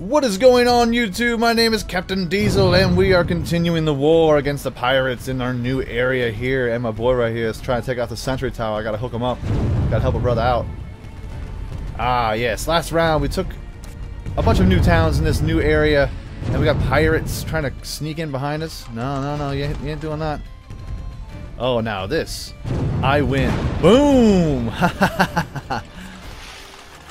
What is going on YouTube? My name is Captain Diesel and we are continuing the war against the pirates in our new area here and my boy right here is trying to take out the sentry tower. I gotta hook him up. Gotta help a brother out. Ah yes, last round we took a bunch of new towns in this new area and we got pirates trying to sneak in behind us. No, no, no, you ain't, you ain't doing that. Oh, now this. I win. Boom!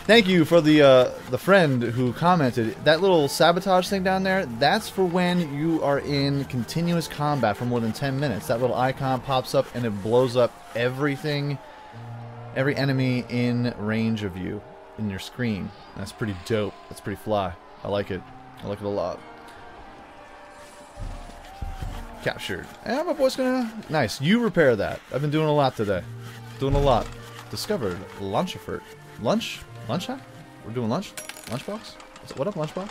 Thank you for the uh, the friend who commented. That little sabotage thing down there, that's for when you are in continuous combat for more than 10 minutes. That little icon pops up and it blows up everything, every enemy in range of you in your screen. That's pretty dope. That's pretty fly. I like it. I like it a lot. Captured. And my boy's gonna... Nice. You repair that. I've been doing a lot today. Doing a lot. Discovered. Lunch effort. Lunch? Lunch time? We're doing lunch? Lunchbox? What up, Lunchbox?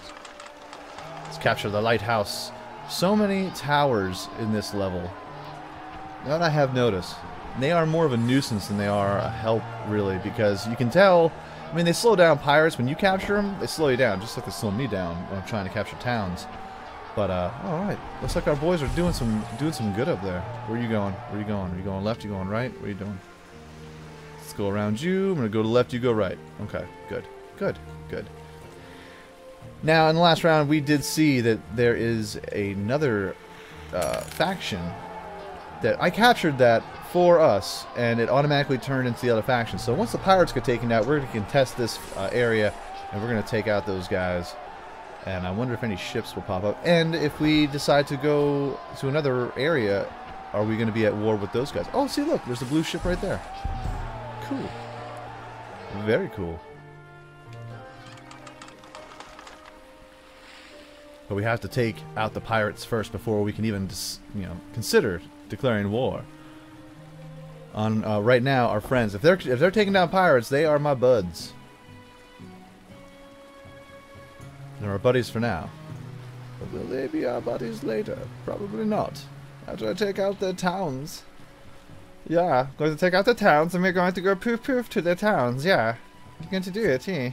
Let's capture the lighthouse. So many towers in this level. That I have noticed. They are more of a nuisance than they are a help, really, because you can tell... I mean, they slow down pirates. When you capture them, they slow you down, just like they slow me down when I'm trying to capture towns. But uh, all right, looks like our boys are doing some doing some good up there. Where are you going? Where are you going? Are you going left? Are you going right? What are you doing? Let's go around you. I'm gonna go to left. You go right. Okay, good, good, good. Now in the last round, we did see that there is another uh, faction that I captured that for us, and it automatically turned into the other faction. So once the pirates get taken out, we're gonna contest this uh, area, and we're gonna take out those guys. And I wonder if any ships will pop up. And if we decide to go to another area, are we going to be at war with those guys? Oh, see, look, there's a blue ship right there. Cool. Very cool. But we have to take out the pirates first before we can even, you know, consider declaring war. On uh, right now, our friends, if they're if they're taking down pirates, they are my buds. They're our buddies for now. But will they be our buddies later? Probably not. After I take out their towns. Yeah, going to take out the towns and we're going to go poof poof to the towns, yeah. We're going to do it, eh?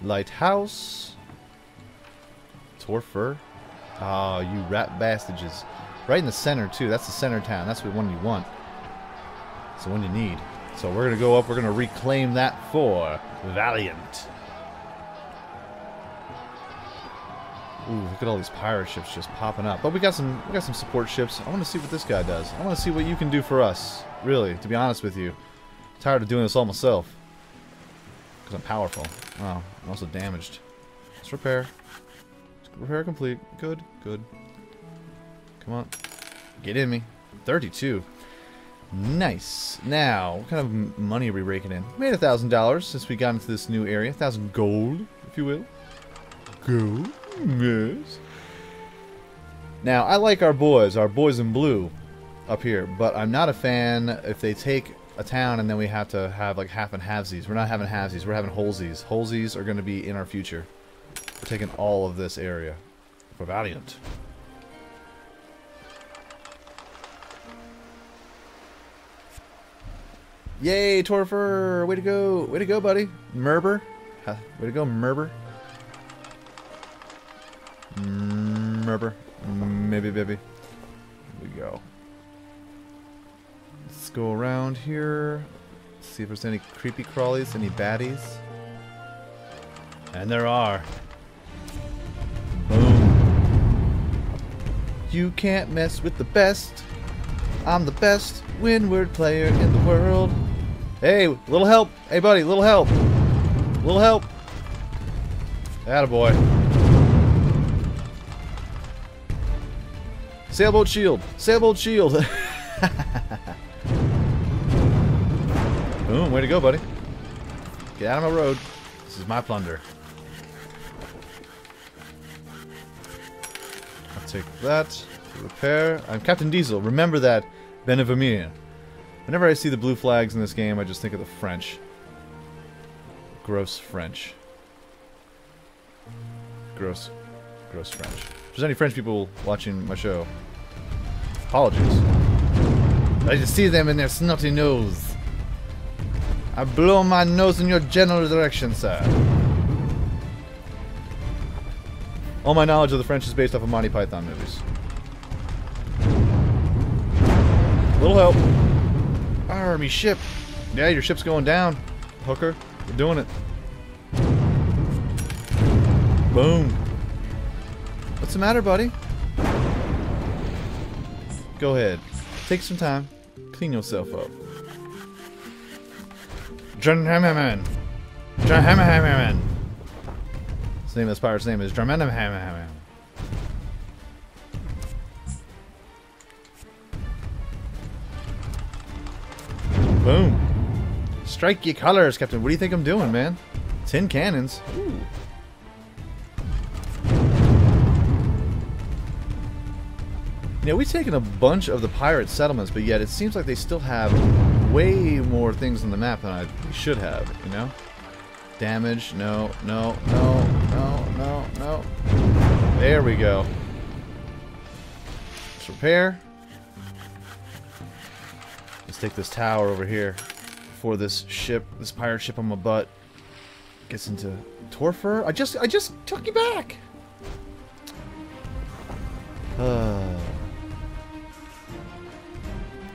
Lighthouse. Torfer. Oh, you rat bastages. Right in the center, too. That's the center town. That's the one you want. It's the one you need. So we're going to go up. We're going to reclaim that for Valiant. Ooh, look at all these pirate ships just popping up. But we got some we got some support ships. I want to see what this guy does. I want to see what you can do for us. Really, to be honest with you. I'm tired of doing this all myself. Because I'm powerful. Oh, I'm also damaged. Let's repair. Let's repair complete. Good, good. Come on. Get in me. 32. Nice. Now, what kind of money are we raking in? We made a thousand dollars since we got into this new area. A thousand gold, if you will. Gold. Yes. Now, I like our boys, our boys in blue up here, but I'm not a fan if they take a town and then we have to have like half and halvesies. We're not having halvesies, we're having holesies. Holesies are going to be in our future. We're taking all of this area for Valiant. Yay, Torfer! Way to go! Way to go, buddy! Merber! Way to go, Merber! Remember? Maybe, baby. Here we go. Let's go around here. See if there's any creepy crawlies, any baddies. And there are. Boom. You can't mess with the best. I'm the best windward player in the world. Hey, little help. Hey, buddy, little help. Little help. Attaboy. Sailboat shield! Sailboat shield! Boom, way to go, buddy. Get out of my road. This is my plunder. I'll take that. Repair. I'm Captain Diesel. Remember that, Benevamir. Whenever I see the blue flags in this game, I just think of the French. Gross French. Gross. Gross French. If there's any French people watching my show, apologies. I just see them in their snotty nose. I blow my nose in your general direction, sir. All my knowledge of the French is based off of Monty Python movies. Little help. Army ship. Yeah, your ship's going down. Hooker, you're doing it. Boom. What's the matter, buddy? Go ahead. Take some time. Clean yourself up. John Hammerman. Hammerman. His name this pirate's name is John Hammerman. Boom. Strike your colors, Captain. What do you think I'm doing, man? Tin cannons. Ooh. You know, we've taken a bunch of the pirate settlements, but yet it seems like they still have way more things on the map than I should have, you know? Damage, no, no, no, no, no, no. There we go. Let's repair. Let's take this tower over here before this ship, this pirate ship on my butt gets into Torfer. I just, I just took you back. Uh.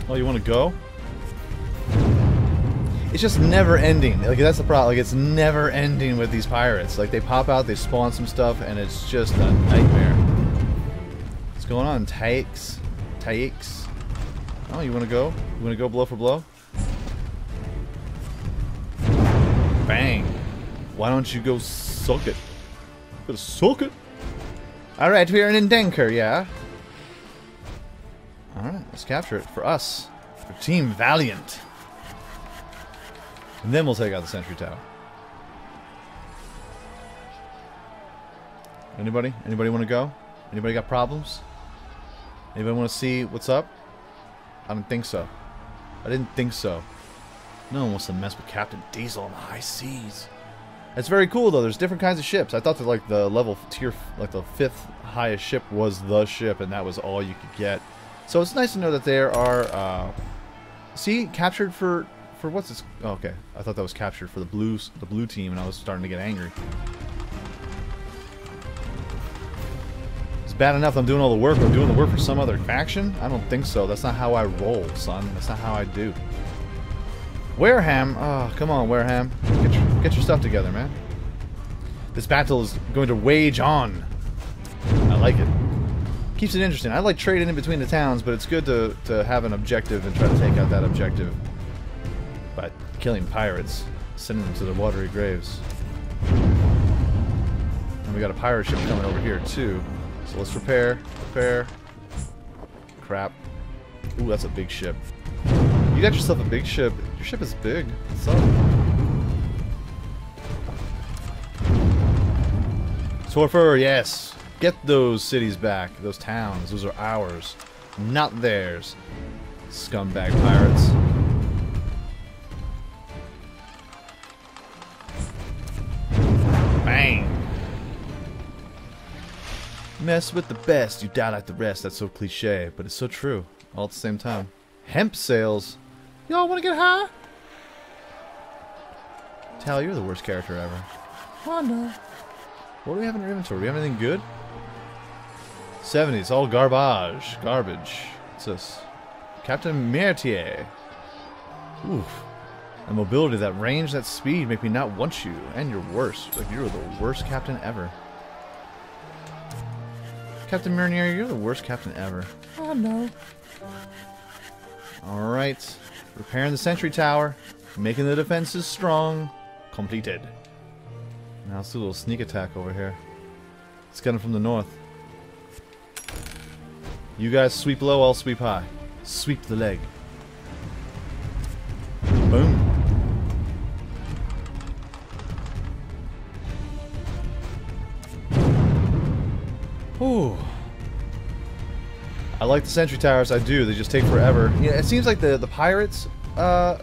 Oh, you want to go? It's just never ending. Like that's the problem. Like it's never ending with these pirates. Like they pop out, they spawn some stuff, and it's just a nightmare. What's going on, Takes? Takes? Oh, you want to go? You want to go blow for blow? Bang! Why don't you go suck it? Gonna suck it. All right, we're in Denker, yeah. Alright, let's capture it for us. For Team Valiant. And then we'll take out the Sentry Tower. Anybody? Anybody want to go? Anybody got problems? Anybody want to see what's up? I don't think so. I didn't think so. No one wants to mess with Captain Diesel on the high seas. It's very cool though. There's different kinds of ships. I thought that like the level tier, like the fifth highest ship was the ship, and that was all you could get. So it's nice to know that there are, uh, see, captured for, for what's this? Oh, okay, I thought that was captured for the blues, the blue team, and I was starting to get angry. It's bad enough I'm doing all the work, I'm doing the work for some other faction? I don't think so. That's not how I roll, son. That's not how I do. Wareham, oh, come on, Wareham. Get your, get your stuff together, man. This battle is going to wage on. I like it keeps it interesting. I like trading in between the towns, but it's good to, to have an objective and try to take out that objective by killing pirates, sending them to their watery graves. And we got a pirate ship coming over here too. So let's repair, repair. Crap. Ooh, that's a big ship. You got yourself a big ship. Your ship is big. What's up? Torfer, yes. Get those cities back. Those towns. Those are ours. Not theirs. Scumbag pirates. Bang! Mess with the best, you die like the rest. That's so cliche, but it's so true. All at the same time. Hemp sales. Y'all wanna get high? Tal, you're the worst character ever. No. What do we have in our inventory? Do we have anything good? 70s, all garbage. Garbage. What's this? Captain Mertier. Oof. That mobility, that range, that speed make me not want you. And you're worse. Like, you're the worst captain ever. Captain Marinier, you're the worst captain ever. Oh, no. Alright. Repairing the sentry tower. Making the defenses strong. Completed. Now let's do a little sneak attack over here. Let's get him from the north. You guys sweep low, I'll sweep high. Sweep the leg. Boom. Ooh. I like the sentry towers, I do. They just take forever. Yeah, it seems like the, the pirates uh,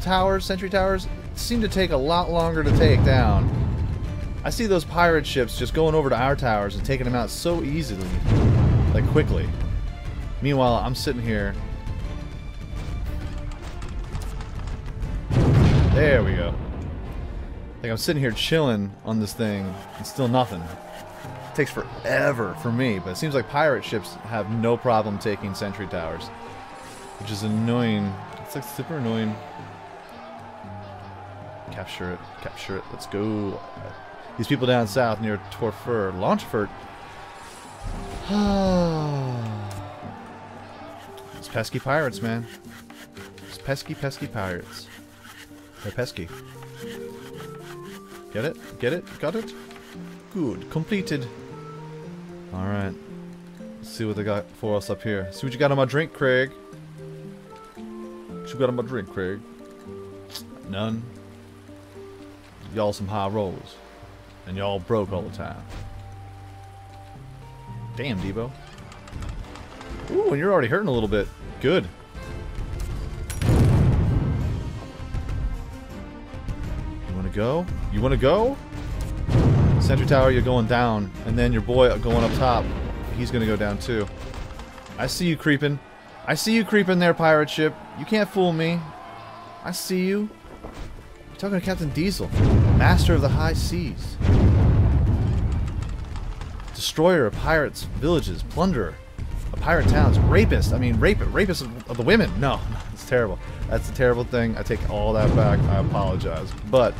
towers, sentry towers, seem to take a lot longer to take down. I see those pirate ships just going over to our towers and taking them out so easily. Like, quickly. Meanwhile, I'm sitting here. There we go. Like I'm sitting here chilling on this thing, and still nothing. It takes forever for me, but it seems like pirate ships have no problem taking sentry towers. Which is annoying. It's like super annoying. Capture it. Capture it. Let's go. These people down south near Torfur. Launchfort. Ah. It's pesky pirates, man. It's pesky, pesky pirates. They're pesky. Get it? Get it? Got it? Good. Completed. Alright. Let's see what they got for us up here. See what you got on my drink, Craig. What you got on my drink, Craig? None. Y'all some high rolls. And y'all broke all the time. Damn, Debo. Ooh, and you're already hurting a little bit. Good. You want to go? You want to go? Sentry tower, you're going down. And then your boy going up top. He's going to go down too. I see you creeping. I see you creeping there, pirate ship. You can't fool me. I see you. You're talking to Captain Diesel, master of the high seas. Destroyer of pirates, villages, plunderer pirate towns, rapist. I mean, rape, rapist of, the women. No, it's terrible. That's a terrible thing. I take all that back. I apologize. But,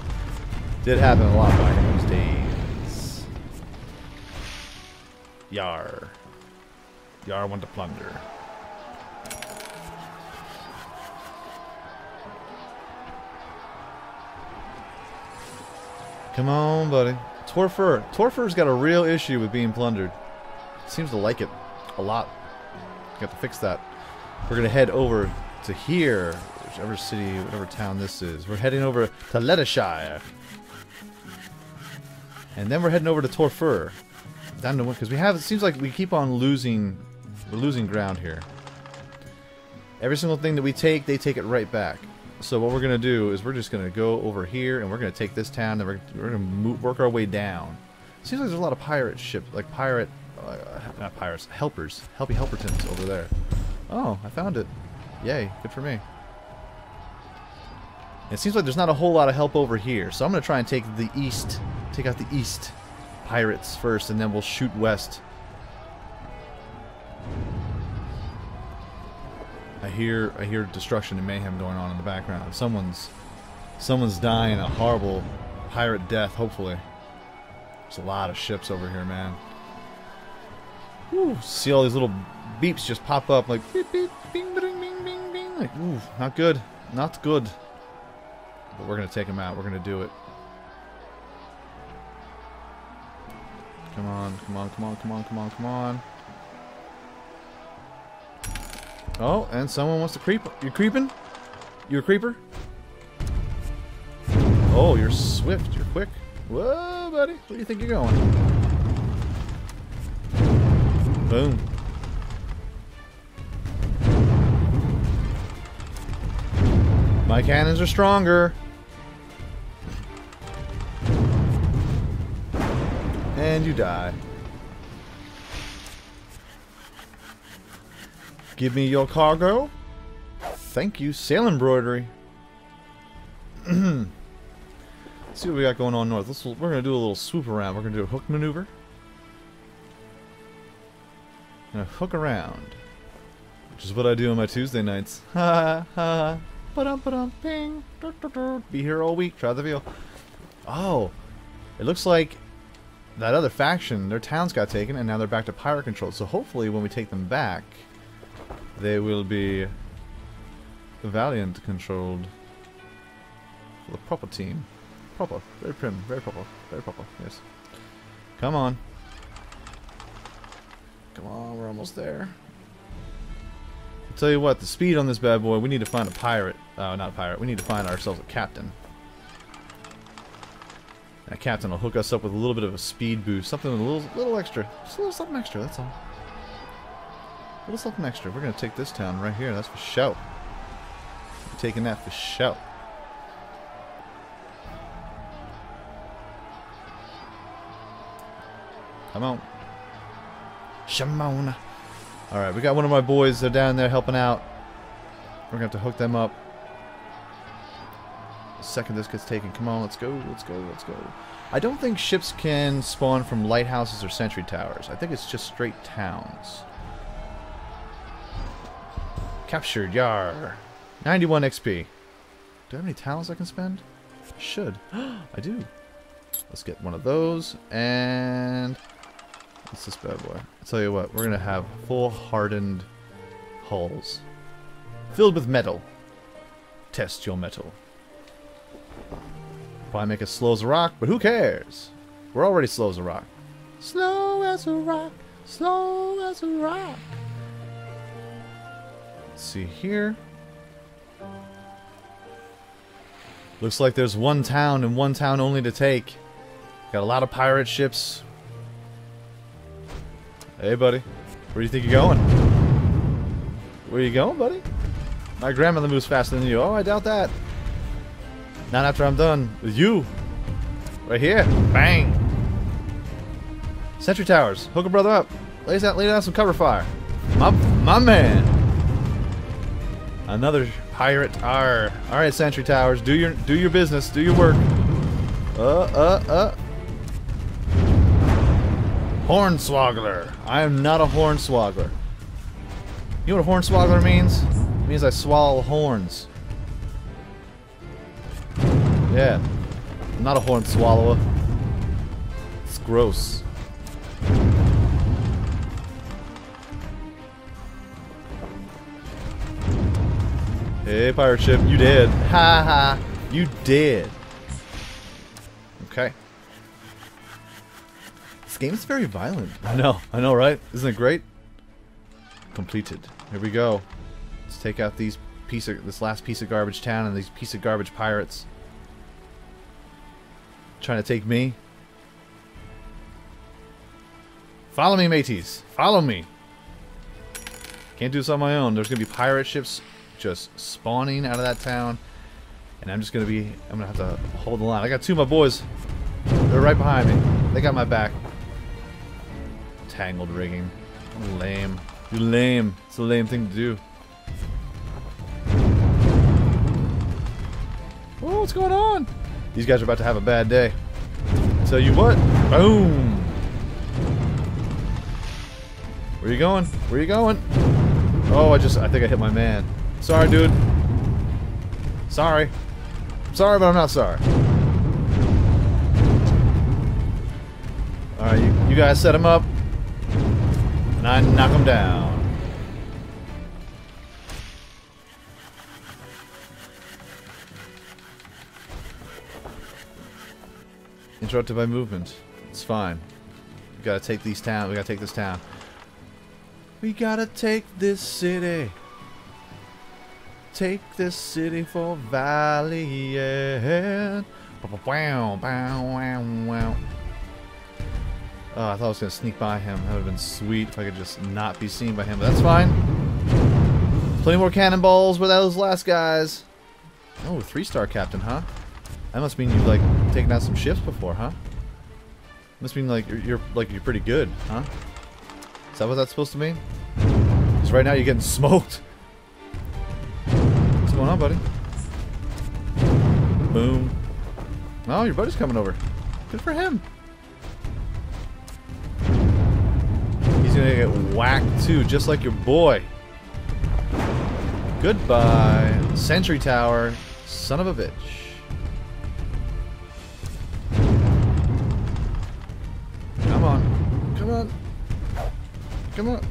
did happen a lot back in those days. Yar. Yar want to plunder. Come on, buddy. Torfur. Torfur's got a real issue with being plundered. Seems to like it a lot. Got to fix that. We're gonna head over to here, whichever city, whatever town this is. We're heading over to Leicestershire. And then we're heading over to Torfur. Down to because we have it seems like we keep on losing we're losing ground here. Every single thing that we take, they take it right back. So what we're going to do is we're just going to go over here and we're going to take this town and we're, we're going to work our way down. Seems like there's a lot of pirate ships, like pirate, uh, not pirates, helpers, helpy helpertons over there. Oh, I found it. Yay, good for me. It seems like there's not a whole lot of help over here, so I'm going to try and take the east, take out the east pirates first, and then we'll shoot west. I hear I hear destruction and mayhem going on in the background. Someone's someone's dying a horrible pirate death, hopefully. There's a lot of ships over here, man. Woo, see all these little beeps just pop up like beep beep bing bing bing bing bing like ooh, not good. Not good. But we're gonna take them out. We're gonna do it. Come on, come on, come on, come on, come on, come on. Oh, and someone wants to creep. You're creeping? You're a creeper? Oh, you're swift. You're quick. Whoa, buddy. Where do you think you're going? Boom. My cannons are stronger. And you die. Give me your cargo. Thank you. Sail embroidery. See what we got going on north. Let's, we're going to do a little swoop around. We're going to do a hook maneuver. Gonna hook around. Which is what I do on my Tuesday nights. Ha ha. Ba-dum ba-dum ping. Be here all week. Try the veal. Oh. It looks like that other faction, their towns got taken, and now they're back to pirate control. So hopefully when we take them back, they will be Valiant controlled the proper team. Proper. Very prim. Very proper. Very proper. Yes. Come on. Come on, we're almost there. I'll tell you what, the speed on this bad boy, we need to find a pirate. Oh, not a pirate. We need to find ourselves a captain. That captain will hook us up with a little bit of a speed boost. Something a little, little extra. Just a little something extra, that's all. A little something extra. We're going to take this town right here. That's for show. We're taking that for show. Come on. Shimona. Alright, we got one of my boys. They're down there helping out. We're going to have to hook them up. The second this gets taken. Come on, let's go. Let's go. Let's go. I don't think ships can spawn from lighthouses or sentry towers. I think it's just straight towns. Captured, yar. 91 XP. Do I have any talents I can spend? Should. I do. Let's get one of those. And... What's this bad boy? I'll tell you what, we're to have full hardened hulls. Filled with metal. Test your metal. Probably make us slow as a rock, but who cares? We're already slow as a rock. Slow as a rock, slow as a rock. Let's see here. Looks like there's one town and one town only to take. Got a lot of pirate ships. Hey, buddy. Where do you think you're going? Where you going, buddy? My grandmother moves faster than you. Oh, I doubt that. Not after I'm done with you. Right here. Bang. Sentry towers. Hook a brother up. Lay down, lay down some cover fire. My, my man. Another pirate. R. All right, sentry towers. Do your do your business. Do your work. Uh, uh, uh. Hornswoggler. I am not a hornswoggler. You know what a hornswoggler means? It means I swallow horns. Yeah. I'm not a horn swallower. It's gross. Hey, pirate ship, you did. Ha ha. You did. This game is very violent. I know, I know, right? Isn't it great? Completed. Here we go. Let's take out these piece of this last piece of garbage town and these piece of garbage pirates. Trying to take me. Follow me, mateys. Follow me. Can't do this on my own. There's gonna be pirate ships just spawning out of that town. And I'm just gonna be I'm gonna have to hold the line. I got two of my boys. They're right behind me. They got my back. Tangled rigging. Lame. You lame. It's a lame thing to do. Oh, what's going on? These guys are about to have a bad day. Tell you what. Boom. Where you going? Where you going? Oh, I just, I think I hit my man. Sorry, dude. Sorry. Sorry, but I'm not sorry. Alright, you, you guys set him up. And I knock him down. Interrupted by movement. It's fine. We gotta take these town. We gotta take this town. We gotta take this city. Take this city for wow. Oh, I thought I was gonna sneak by him. That would have been sweet if I could just not be seen by him, but that's fine. Plenty more cannonballs with those last guys. Oh, three-star captain, huh? That must mean you've like taken out some ships before, huh? Must mean like you're, you're like you're pretty good, huh? Is that what that's supposed to mean? Because right now you're getting smoked. What's going on, buddy? Boom. Oh, your buddy's coming over. Good for him. Gonna get whacked too, just like your boy. Goodbye. Sentry tower. Son of a bitch. Come on. Come on. Come on.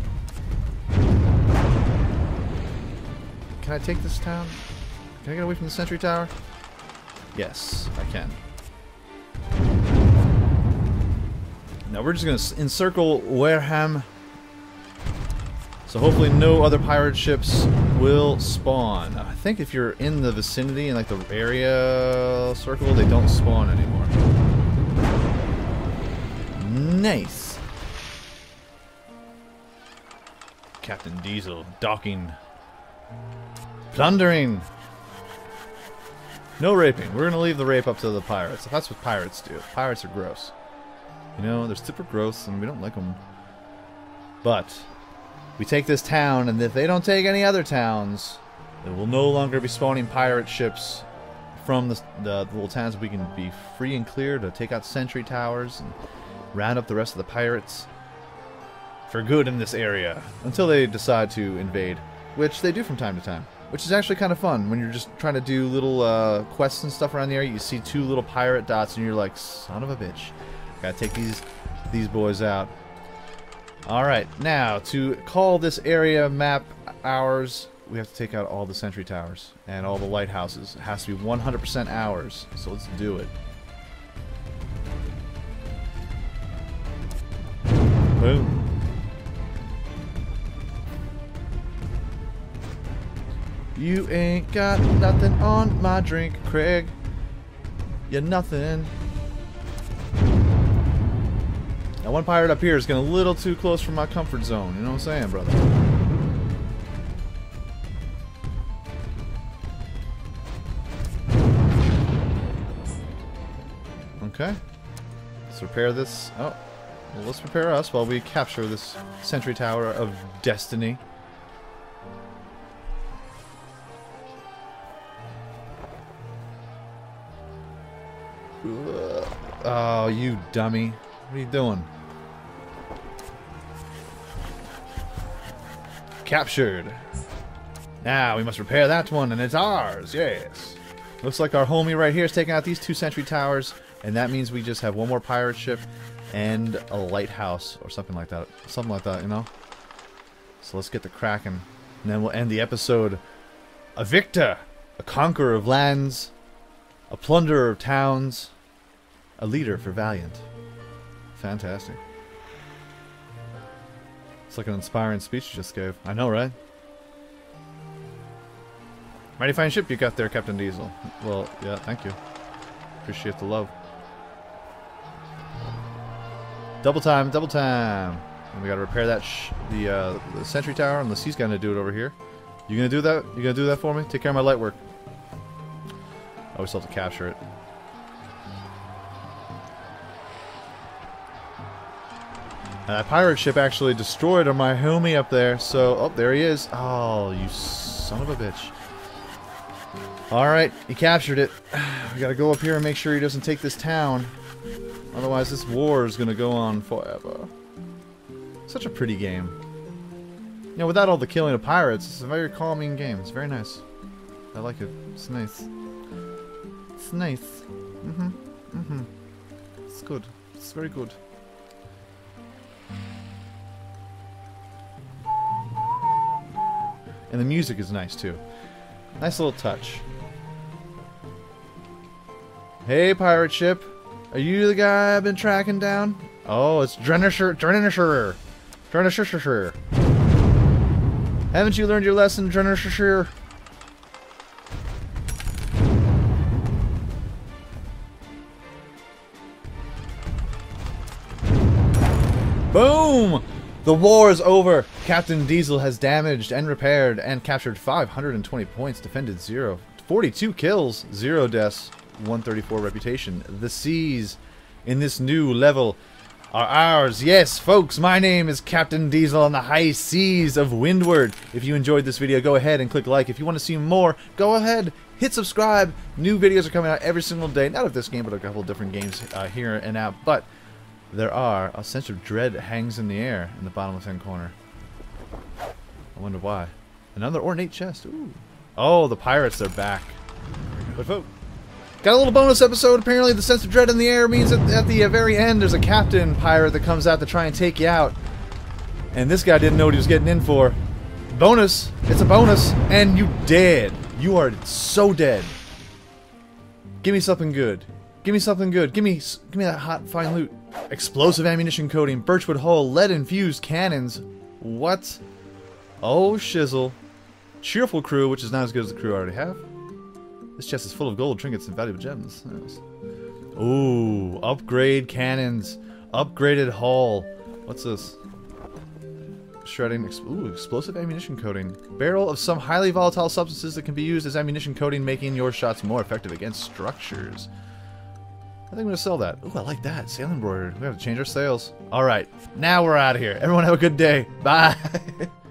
Can I take this town? Can I get away from the sentry tower? Yes, I can. Now we're just going to encircle Wareham. So hopefully no other pirate ships will spawn. I think if you're in the vicinity in like the area circle, they don't spawn anymore. Nice. Captain Diesel docking. Plundering. No raping. We're gonna leave the rape up to the pirates. That's what pirates do. Pirates are gross. You know, they're super gross and we don't like them. But, we take this town and if they don't take any other towns, there will no longer be spawning pirate ships from the, the, the little towns, we can be free and clear to take out sentry towers and round up the rest of the pirates for good in this area until they decide to invade, which they do from time to time. Which is actually kind of fun when you're just trying to do little uh, quests and stuff around the area. You see two little pirate dots and you're like, son of a bitch. Gotta take these these boys out. Alright, now to call this area map ours, we have to take out all the sentry towers and all the lighthouses. It has to be 100% ours, so let's do it. Boom. You ain't got nothing on my drink, Craig. You're nothing. Now one pirate up here is getting a little too close for my comfort zone. You know what I'm saying, brother? Okay. Let's repair this. Oh. Well, let's prepare us while we capture this sentry tower of destiny. Oh, you dummy. What are you doing? Captured. Now we must repair that one, and it's ours, yes. Looks like our homie right here is taking out these two sentry towers, and that means we just have one more pirate ship and a lighthouse, or something like that. Something like that, you know? So let's get the Kraken, and then we'll end the episode. A victor! A conqueror of lands, a plunderer of towns, a leader for Valiant. Fantastic. It's like an inspiring speech you just gave. I know, right? Mighty fine ship you got there, Captain Diesel. Well, yeah, thank you. Appreciate the love. Double time, double time. And we gotta repair that the uh, the sentry tower, unless he's gonna do it over here. You gonna do that? You gonna do that for me? Take care of my light work. I always have to capture it. And that pirate ship actually destroyed my homie up there. So, oh, there he is. Oh, you son of a bitch. Alright, he captured it. We gotta go up here and make sure he doesn't take this town. Otherwise, this war is gonna go on forever. Such a pretty game. You know, without all the killing of pirates, it's a very calming game. It's very nice. I like it. It's nice. It's nice. Mm-hmm. Mm-hmm. It's good. It's very good. And the music is nice too. Nice little touch. Hey, pirate ship. Are you the guy I've been tracking down? Oh, it's Drenisher, Drenisher, Drenisher. Haven't you learned your lesson, Drenisher? The war is over! Captain Diesel has damaged and repaired and captured 520 points, defended 0. 42 kills, 0 deaths, 134 reputation. The seas in this new level are ours. Yes, folks, my name is Captain Diesel on the high seas of Windward. If you enjoyed this video, go ahead and click like. If you want to see more, go ahead, hit subscribe. New videos are coming out every single day. Not of this game, but a couple different games uh, here and out. But there are, a sense of dread hangs in the air in the bottom left-hand corner. I wonder why. Another ornate chest. Ooh. Oh, the pirates, they're back. But vote. Got a little bonus episode. Apparently, the sense of dread in the air means that at the very end, there's a captain pirate that comes out to try and take you out. And this guy didn't know what he was getting in for. Bonus. It's a bonus. And you dead. You are so dead. Give me something good. Give me something good. Give me, give me that hot, fine loot. Explosive ammunition coating, birchwood hull, lead-infused cannons. What? Oh, shizzle. Cheerful crew, which is not as good as the crew I already have. This chest is full of gold, trinkets, and valuable gems. Nice. Ooh, upgrade cannons. Upgraded hull. What's this? Shredding. Ex ooh, explosive ammunition coating. Barrel of some highly volatile substances that can be used as ammunition coating, making your shots more effective against structures. I think I'm gonna sell that. Ooh, I like that. Sail embroidered. We have to change our sails. Alright, now we're out of here. Everyone have a good day. Bye.